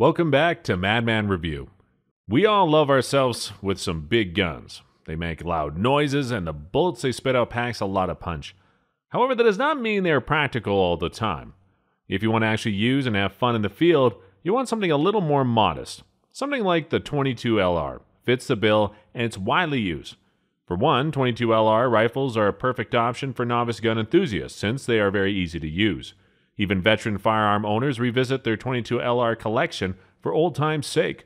Welcome back to Madman Review. We all love ourselves with some big guns. They make loud noises, and the bullets they spit out packs a lot of punch. However, that does not mean they are practical all the time. If you want to actually use and have fun in the field, you want something a little more modest. Something like the 22LR fits the bill and it's widely used. For one, 22LR rifles are a perfect option for novice gun enthusiasts since they are very easy to use. Even veteran firearm owners revisit their 22LR collection for old time's sake.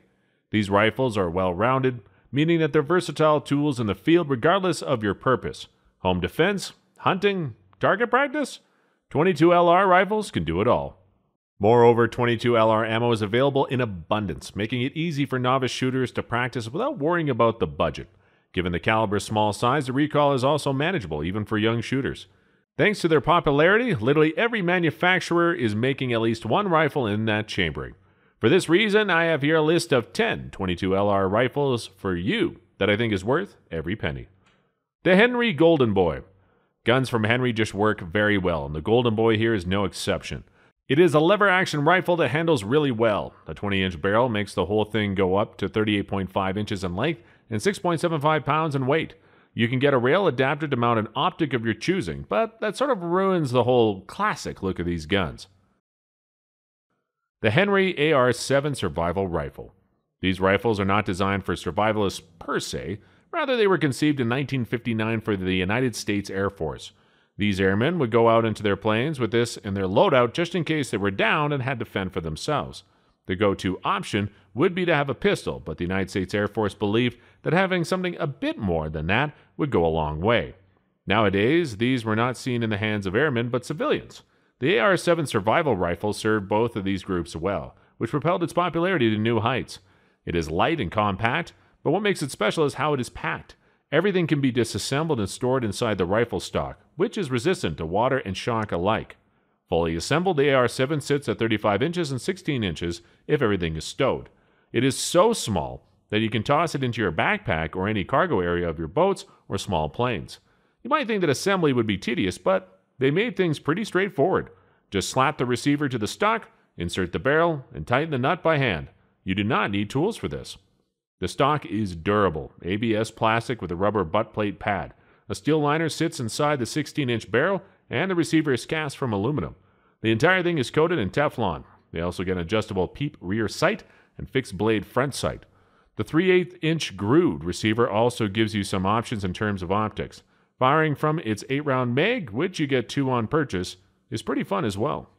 These rifles are well rounded, meaning that they're versatile tools in the field regardless of your purpose. Home defense, hunting, target practice? 22LR rifles can do it all. Moreover, 22LR ammo is available in abundance, making it easy for novice shooters to practice without worrying about the budget. Given the caliber's small size, the recoil is also manageable even for young shooters. Thanks to their popularity, literally every manufacturer is making at least one rifle in that chambering. For this reason, I have here a list of 10 22LR rifles for you that I think is worth every penny. The Henry Golden Boy. Guns from Henry just work very well, and the Golden Boy here is no exception. It is a lever action rifle that handles really well. The 20 inch barrel makes the whole thing go up to 38.5 inches in length and 6.75 pounds in weight. You can get a rail adapter to mount an optic of your choosing, but that sort of ruins the whole classic look of these guns. The Henry AR 7 Survival Rifle. These rifles are not designed for survivalists per se, rather, they were conceived in 1959 for the United States Air Force. These airmen would go out into their planes with this in their loadout just in case they were down and had to fend for themselves. The go to option would be to have a pistol, but the United States Air Force believed that having something a bit more than that would go a long way. Nowadays, these were not seen in the hands of airmen but civilians. The AR 7 survival rifle served both of these groups well, which propelled its popularity to new heights. It is light and compact, but what makes it special is how it is packed. Everything can be disassembled and stored inside the rifle stock, which is resistant to water and shock alike. Fully assembled, the AR 7 sits at 35 inches and 16 inches if everything is stowed. It is so small that you can toss it into your backpack or any cargo area of your boats or small planes. You might think that assembly would be tedious, but they made things pretty straightforward. Just slap the receiver to the stock, insert the barrel, and tighten the nut by hand. You do not need tools for this. The stock is durable, ABS plastic with a rubber butt plate pad. A steel liner sits inside the 16 inch barrel and the receiver is cast from aluminum. The entire thing is coated in Teflon. They also get an adjustable PEEP rear sight and fixed blade front sight. The 3 8 inch grooved receiver also gives you some options in terms of optics. Firing from its 8 round mag, which you get two on purchase, is pretty fun as well.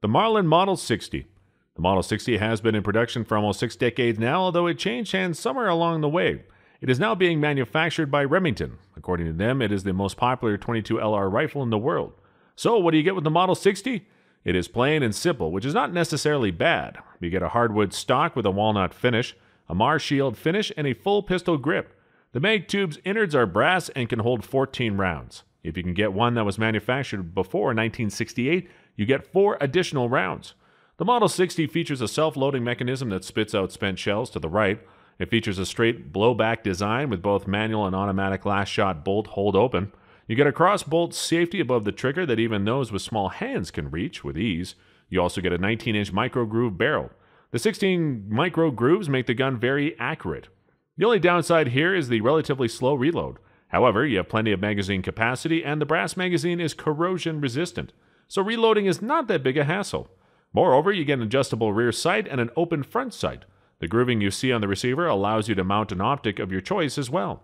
The Marlin Model 60. The Model 60 has been in production for almost six decades now, although it changed hands somewhere along the way. It is now being manufactured by Remington. According to them, it is the most popular 22 LR rifle in the world. So, what do you get with the Model 60? It is plain and simple, which is not necessarily bad. You get a hardwood stock with a walnut finish, a Marshield finish, and a full pistol grip. The mag tube's innards are brass and can hold 14 rounds. If you can get one that was manufactured before 1968, you get four additional rounds. The Model 60 features a self loading mechanism that spits out spent shells to the right, it features a straight blowback design with both manual and automatic last shot bolt hold open. You get a cross bolt safety above the trigger that even those with small hands can reach with ease. You also get a 19 inch micro groove barrel. The 16 micro grooves make the gun very accurate. The only downside here is the relatively slow reload. However, you have plenty of magazine capacity, and the brass magazine is corrosion resistant, so reloading is not that big a hassle. Moreover, you get an adjustable rear sight and an open front sight. The grooving you see on the receiver allows you to mount an optic of your choice as well.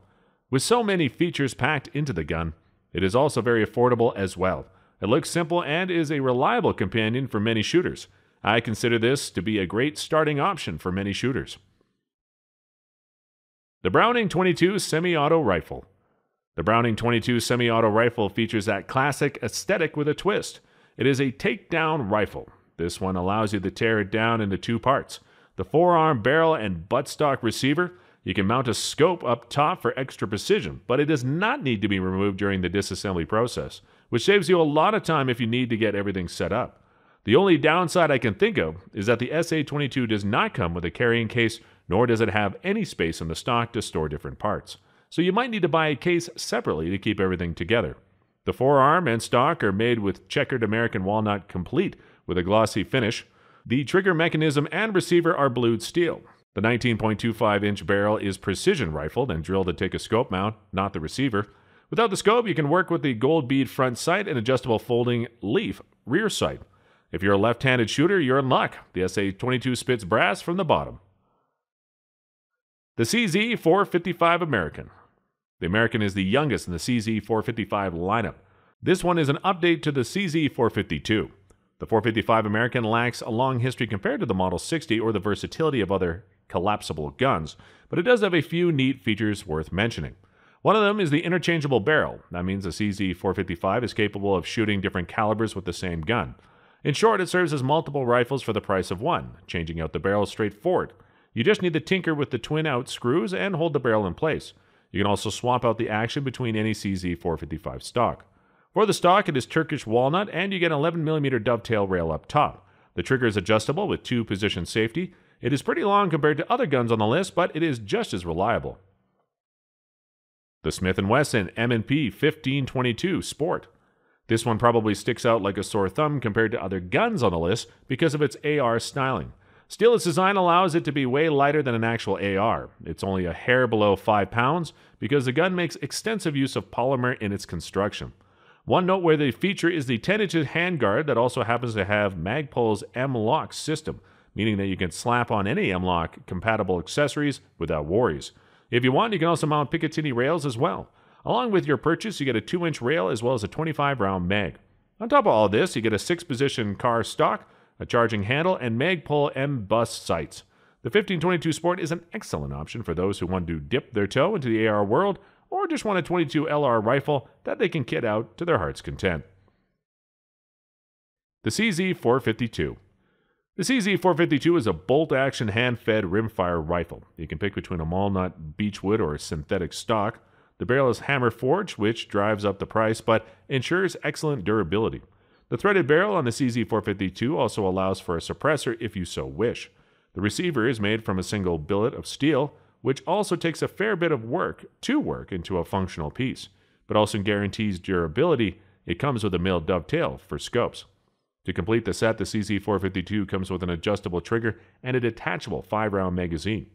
With so many features packed into the gun, it is also very affordable as well. It looks simple and is a reliable companion for many shooters. I consider this to be a great starting option for many shooters. The Browning 22 Semi Auto Rifle. The Browning 22 Semi Auto Rifle features that classic aesthetic with a twist. It is a takedown rifle. This one allows you to tear it down into two parts the forearm barrel and buttstock receiver. You can mount a scope up top for extra precision, but it does not need to be removed during the disassembly process, which saves you a lot of time if you need to get everything set up. The only downside I can think of is that the SA22 does not come with a carrying case, nor does it have any space in the stock to store different parts. So you might need to buy a case separately to keep everything together. The forearm and stock are made with checkered American walnut complete with a glossy finish. The trigger mechanism and receiver are blued steel. The 19.25 inch barrel is precision rifled and drilled to take a scope mount, not the receiver. Without the scope, you can work with the gold bead front sight and adjustable folding leaf rear sight. If you're a left handed shooter, you're in luck. The SA 22 spits brass from the bottom. The CZ 455 American. The American is the youngest in the CZ 455 lineup. This one is an update to the CZ 452. The 455 American lacks a long history compared to the Model 60 or the versatility of other collapsible guns, but it does have a few neat features worth mentioning. One of them is the interchangeable barrel. That means the CZ 455 is capable of shooting different calibers with the same gun. In short, it serves as multiple rifles for the price of one. Changing out the barrel is straightforward. You just need to tinker with the twin out screws and hold the barrel in place. You can also swap out the action between any CZ 455 stock. For the stock, it is Turkish walnut, and you get an 11mm dovetail rail up top. The trigger is adjustable with two position safety. It is pretty long compared to other guns on the list, but it is just as reliable. The Smith & Wesson M&P 1522 Sport. This one probably sticks out like a sore thumb compared to other guns on the list because of its AR styling. Still, its design allows it to be way lighter than an actual AR. It's only a hair below 5 pounds because the gun makes extensive use of polymer in its construction. One noteworthy feature is the 10 inch handguard that also happens to have Magpul's M-LOK system, meaning that you can slap on any M-LOK compatible accessories without worries. If you want, you can also mount Picatinny rails as well. Along with your purchase, you get a 2 inch rail as well as a 25 round mag. On top of all this, you get a 6 position car stock, a charging handle, and Magpul MBUS sights. The 1522 Sport is an excellent option for those who want to dip their toe into the AR world or just want a 22 LR rifle that they can kit out to their heart's content. The CZ 452. The CZ 452 is a bolt action hand fed rimfire rifle. You can pick between a walnut beechwood or synthetic stock. The barrel is hammer forged, which drives up the price but ensures excellent durability. The threaded barrel on the CZ 452 also allows for a suppressor if you so wish. The receiver is made from a single billet of steel, which also takes a fair bit of work to work into a functional piece, but also guarantees durability. It comes with a milled dovetail for scopes. To complete the set, the CZ452 comes with an adjustable trigger and a detachable 5 round magazine.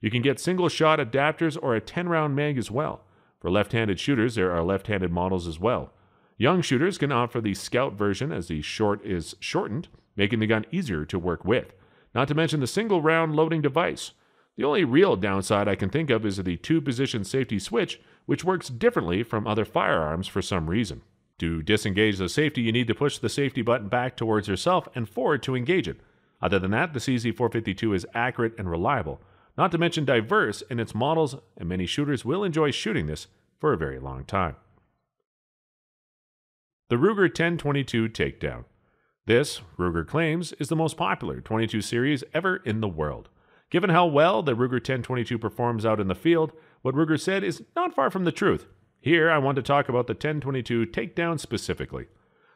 You can get single shot adapters or a 10 round mag as well. For left handed shooters, there are left handed models as well. Young shooters can opt for the Scout version as the short is shortened, making the gun easier to work with. Not to mention the single round loading device. The only real downside I can think of is the two position safety switch, which works differently from other firearms for some reason. To disengage the safety, you need to push the safety button back towards yourself and forward to engage it. Other than that, the CZ452 is accurate and reliable, not to mention diverse in its models, and many shooters will enjoy shooting this for a very long time. The Ruger 1022 Takedown. This, Ruger claims, is the most popular 22 series ever in the world. Given how well the Ruger 1022 performs out in the field, what Ruger said is not far from the truth. Here, I want to talk about the 1022 takedown specifically.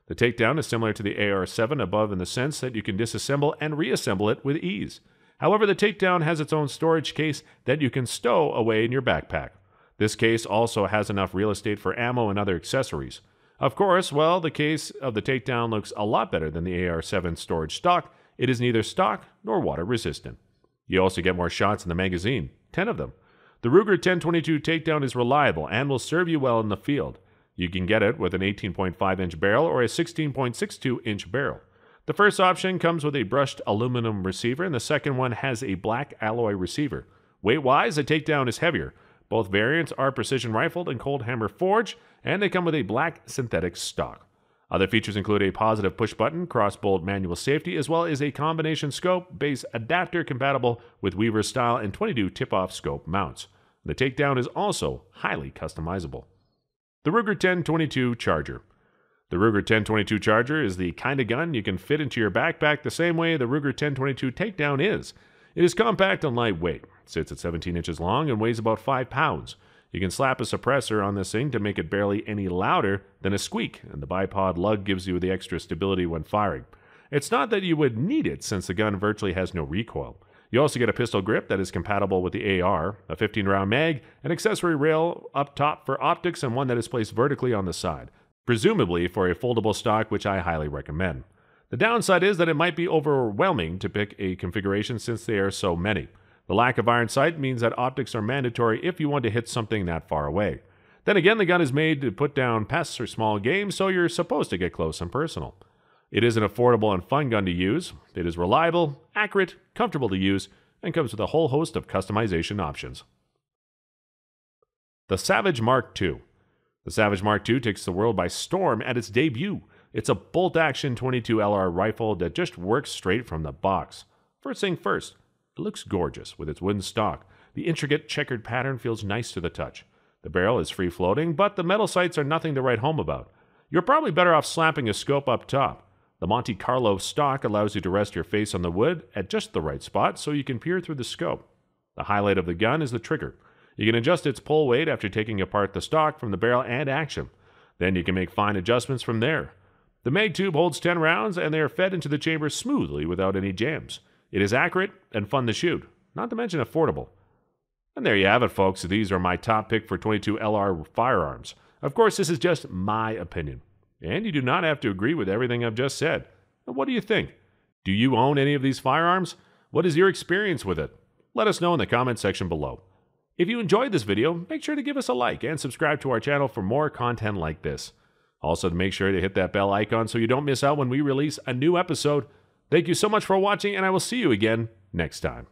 The takedown is similar to the AR7 above in the sense that you can disassemble and reassemble it with ease. However, the takedown has its own storage case that you can stow away in your backpack. This case also has enough real estate for ammo and other accessories. Of course, well, the case of the takedown looks a lot better than the AR7 storage stock. It is neither stock nor water resistant. You also get more shots in the magazine, 10 of them. The Ruger 1022 takedown is reliable and will serve you well in the field. You can get it with an 18.5 inch barrel or a 16.62 inch barrel. The first option comes with a brushed aluminum receiver, and the second one has a black alloy receiver. Weight wise, the takedown is heavier. Both variants are precision rifled and cold hammer forged, and they come with a black synthetic stock. Other features include a positive push button, cross bolt manual safety, as well as a combination scope base adapter compatible with Weaver style and 22 tip off scope mounts. The takedown is also highly customizable. The Ruger 1022 Charger. The Ruger 1022 Charger is the kind of gun you can fit into your backpack the same way the Ruger 1022 Takedown is. It is compact and lightweight, sits at 17 inches long, and weighs about 5 pounds. You can slap a suppressor on this thing to make it barely any louder than a squeak, and the bipod lug gives you the extra stability when firing. It's not that you would need it since the gun virtually has no recoil. You also get a pistol grip that is compatible with the AR, a 15 round mag, an accessory rail up top for optics, and one that is placed vertically on the side, presumably for a foldable stock, which I highly recommend. The downside is that it might be overwhelming to pick a configuration since there are so many. The lack of iron sight means that optics are mandatory if you want to hit something that far away. Then again, the gun is made to put down pests or small game, so you're supposed to get close and personal. It is an affordable and fun gun to use. It is reliable, accurate, comfortable to use, and comes with a whole host of customization options. The Savage Mark II. The Savage Mark II takes the world by storm at its debut. It's a bolt action 22 LR rifle that just works straight from the box. First thing first, it looks gorgeous with its wooden stock. The intricate checkered pattern feels nice to the touch. The barrel is free floating, but the metal sights are nothing to write home about. You're probably better off slapping a scope up top. The Monte Carlo stock allows you to rest your face on the wood at just the right spot so you can peer through the scope. The highlight of the gun is the trigger. You can adjust its pull weight after taking apart the stock from the barrel and action. Then you can make fine adjustments from there. The mag tube holds 10 rounds and they are fed into the chamber smoothly without any jams. It is accurate and fun to shoot, not to mention affordable. And there you have it, folks. These are my top pick for 22 LR firearms. Of course, this is just my opinion. And you do not have to agree with everything I've just said. But what do you think? Do you own any of these firearms? What is your experience with it? Let us know in the comment section below. If you enjoyed this video, make sure to give us a like and subscribe to our channel for more content like this. Also, make sure to hit that bell icon so you don't miss out when we release a new episode. Thank you so much for watching, and I will see you again next time.